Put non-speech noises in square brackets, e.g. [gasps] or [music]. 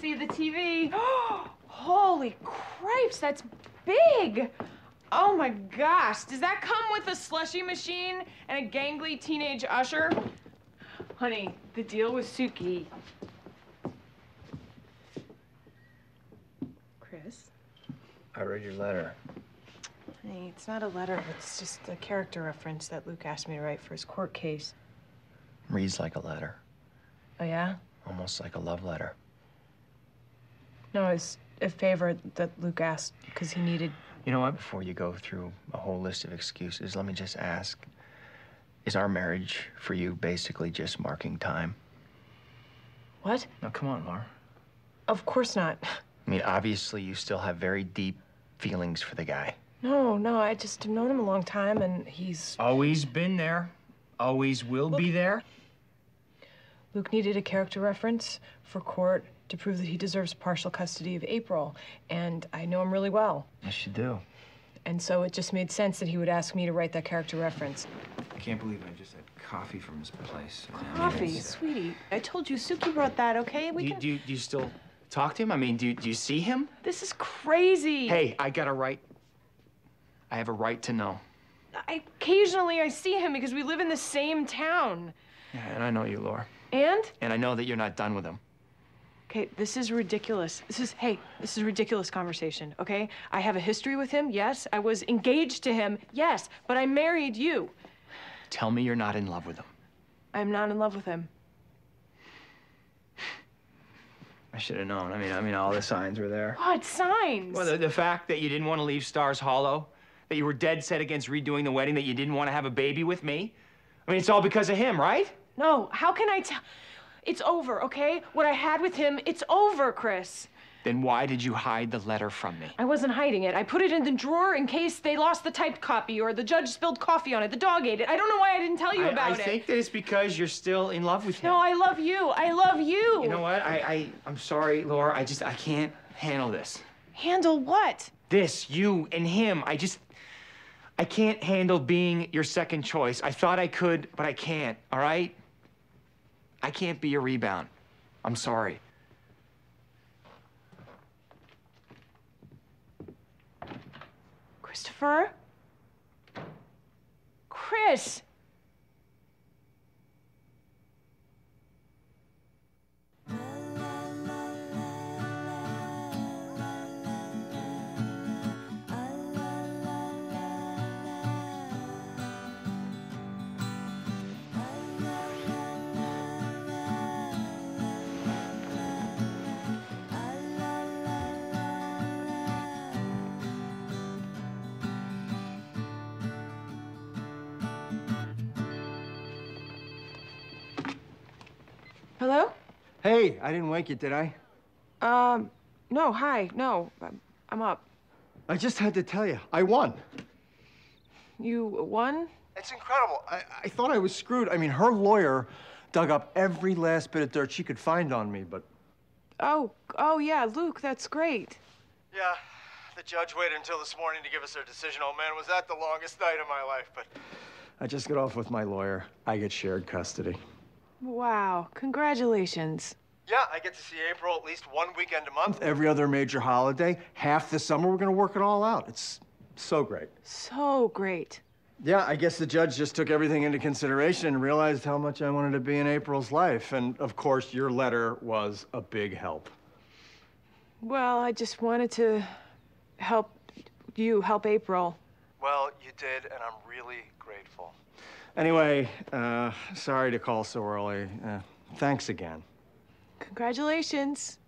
see the TV. [gasps] Holy cripes, that's big! Oh my gosh, does that come with a slushy machine and a gangly teenage usher? Honey, the deal with Sookie. Chris? I read your letter. Honey, it's not a letter, it's just a character reference that Luke asked me to write for his court case. Reads like a letter, Oh, yeah? almost like a love letter. No, it's a favor that Luke asked because he needed. You know what? Before you go through a whole list of excuses, let me just ask Is our marriage for you basically just marking time? What? Now, come on, Laura. Of course not. I mean, obviously, you still have very deep feelings for the guy. No, no, I just have known him a long time and he's. Always been there, always will be there. Luke needed a character reference for court to prove that he deserves partial custody of April, and I know him really well. Yes, you do. And so it just made sense that he would ask me to write that character reference. I can't believe I just had coffee from his place. I mean, Coffee, it's- sweetie. I told you Sookie brought that, okay? We Do you, can. do, you, do you still talk to him? I mean, do you, do you see him? This is crazy. Hey, I got a right. I have a right to know. I, occasionally I see him because we live in the same town. Yeah, and I know you, Laura. And? And I know that you're not done with him. Okay, this is ridiculous. This is, hey, this is a ridiculous conversation, okay? I have a history with him, yes. I was engaged to him, yes. But I married you. Tell me you're not in love with him. I'm not in love with him. I should have known. I mean, I mean, all the signs were there. What signs? Well, the, the fact that you didn't want to leave Stars Hollow, that you were dead set against redoing the wedding, that you didn't want to have a baby with me. I mean, it's all because of him, right? No, how can I tell? It's over, okay? What I had with him, it's over, Chris. Then why did you hide the letter from me? I wasn't hiding it. I put it in the drawer in case they lost the typed copy or the judge spilled coffee on it, the dog ate it. I don't know why I didn't tell you I, about I it. I think that it's because you're still in love with him. No, I love you. I love you. You know what? I, I, I'm sorry, Laura. I just, I can't handle this. Handle what? This, you and him. I just, I can't handle being your second choice. I thought I could, but I can't. All right? I can't be your rebound. I'm sorry. Christopher? Chris! Hello? Hey, I didn't wake you, did I? Um, no, hi. No, I'm, I'm up. I just had to tell you, I won. You won? It's incredible. I, I thought I was screwed. I mean, her lawyer dug up every last bit of dirt she could find on me, but. Oh, oh yeah, Luke, that's great. Yeah, the judge waited until this morning to give us her decision. Oh man, was that the longest night of my life? But I just got off with my lawyer. I get shared custody. Wow, congratulations. Yeah, I get to see April at least one weekend a month, every other major holiday. Half the summer, we're gonna work it all out. It's so great. So great. Yeah, I guess the judge just took everything into consideration and realized how much I wanted to be in April's life. And of course, your letter was a big help. Well, I just wanted to help you help April. Well, you did, and I'm really grateful. Anyway, uh, sorry to call so early. Uh, thanks again. Congratulations.